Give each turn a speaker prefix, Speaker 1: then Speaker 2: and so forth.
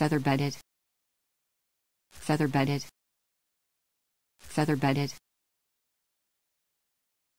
Speaker 1: feather bedded feather bedded feather bedded